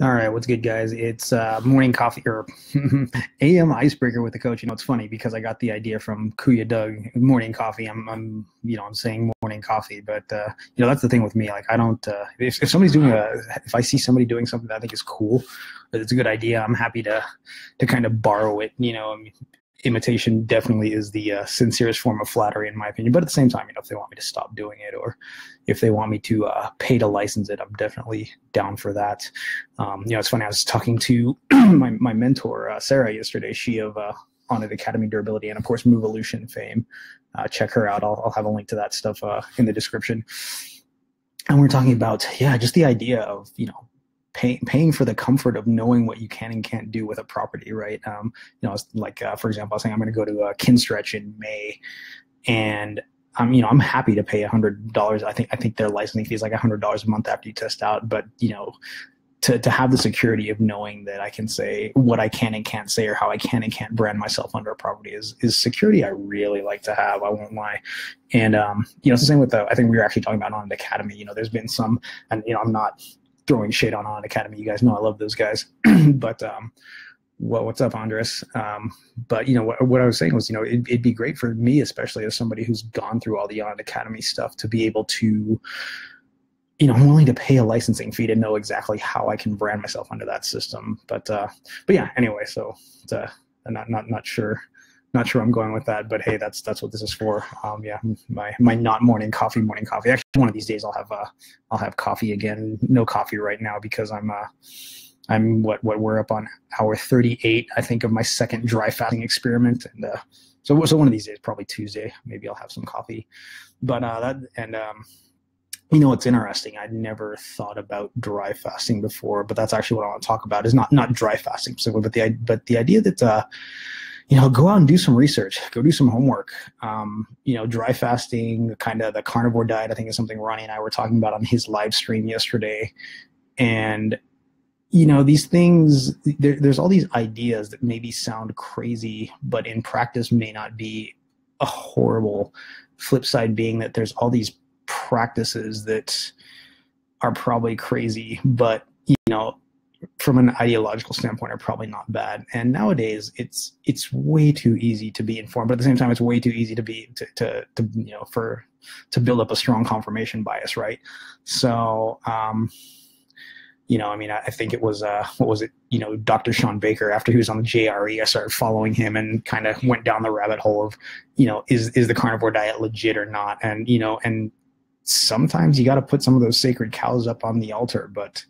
All right, what's good, guys? It's uh, morning coffee or AM icebreaker with the coach. You know, it's funny because I got the idea from Kuya Doug. Morning coffee. I'm, I'm, you know, I'm saying morning coffee, but uh, you know, that's the thing with me. Like, I don't. Uh, if, if somebody's doing a, if I see somebody doing something that I think is cool, that it's a good idea, I'm happy to, to kind of borrow it. You know, I mean, imitation definitely is the uh, sincerest form of flattery in my opinion. But at the same time you know if they want me to stop doing it or if they want me to uh, pay to license it i'm definitely down for that. Um, you know it's funny i was talking to my, my mentor uh, sarah yesterday. She of uh, Onnit academy durability and of course Moveolution fame. Uh, check her out. I'll, I'll have a link to that stuff uh, in the description. And we're talking about yeah just the idea of you know pay, paying for the comfort of knowing what you can and can't do with a property, right? Um, you know, like uh, for example, I was saying I'm going to go to a Kinstretch in May, and I'm you know I'm happy to pay hundred dollars. I think I think their licensing fee is like hundred dollars a month after you test out, but you know. To, to have the security of knowing that I can say what I can and can't say or how I can and can't brand myself under a property is is security I really like to have. I won't lie. And um, you know, it's the same with the I think we were actually talking about on the academy. You know, there's been some and you know, I'm not throwing shade on Onnit Academy. You guys know I love those guys. but um, well, what's up, Andres? Um, but you know what, what I was saying was, you know, it, would be great for me, especially as somebody who's gone through all the Onnit Academy stuff, to be able to, you know, I'm willing to pay a licensing fee to know exactly how I can brand myself under that system. But uh, but yeah, anyway, so uh, I'm not not not sure not sure I'm going with that, but hey, that's that's what this is for. Um, yeah, my my not morning coffee, morning coffee. Actually, one of these days I'll have uh, I'll have coffee again. No coffee right now because I'm uh, I'm what what we're up on hour 38, I think, of my second dry fasting experiment, and uh, so so one of these days, probably Tuesday, maybe I'll have some coffee. But uh, that and um, you know, it's interesting. I'd never thought about dry fasting before, but that's actually what I want to talk about. Is not not dry fasting specifically, but the but the idea that uh, you know, go out and do some research, go do some homework. Um, you know, dry fasting, kind of the carnivore diet, I think is something Ronnie and I were talking about on his live stream yesterday. And, you know, these things, there, there's all these ideas that maybe sound crazy, but in practice may not be a horrible flip side being that there's all these practices that are probably crazy, but, you know, from an ideological standpoint are probably not bad. And nowadays, it's it's way too easy to be informed, but at the same time, it's way too easy to be to to, to you know for to build up a strong confirmation bias, right? So. Um, you know, I mean, I, I think it was, uh, what was it? You know, Dr. Shawn Baker, after he was on the JRE, I started following him and kind of went down the rabbit hole of, you know, is, is the carnivore diet legit or not? And, you know, and sometimes you got to put some of those sacred cows up on the altar, but,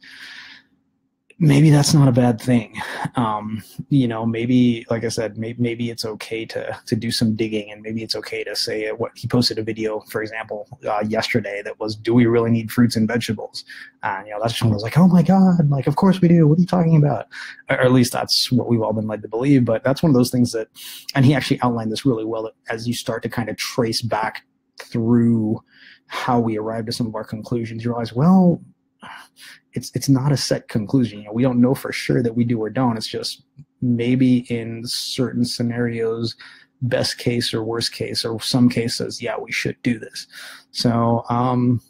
maybe that's not a bad thing. Um, you know, maybe, like I said, maybe, maybe it's okay to, to do some digging and maybe it's okay to say what he posted a video, for example, uh, yesterday that was, do we really need fruits and vegetables? And, you know, that's when I was like, oh my God, like, of course we do. What are you talking about? Or at least that's what we've all been led to believe. But that's one of those things that, and he actually outlined this really well as you start to kind of trace back through how we arrived at some of our conclusions, you realize, well, it's it's not a set conclusion. You know, we don't know for sure that we do or don't. It's just maybe in certain scenarios, best case or worst case, or some cases, yeah, we should do this. So um,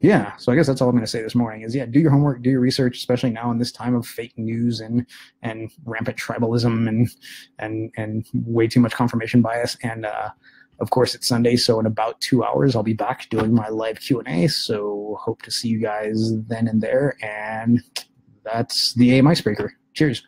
yeah, so I guess that's all I'm going to say this morning is yeah, do your homework, do your research, especially now in this time of fake news and and rampant tribalism and and and way too much confirmation bias and uh, of course, it's Sunday, so in about two hours, I'll be back doing my live Q&A. So hope to see you guys then and there. And that's the AM Icebreaker. Cheers.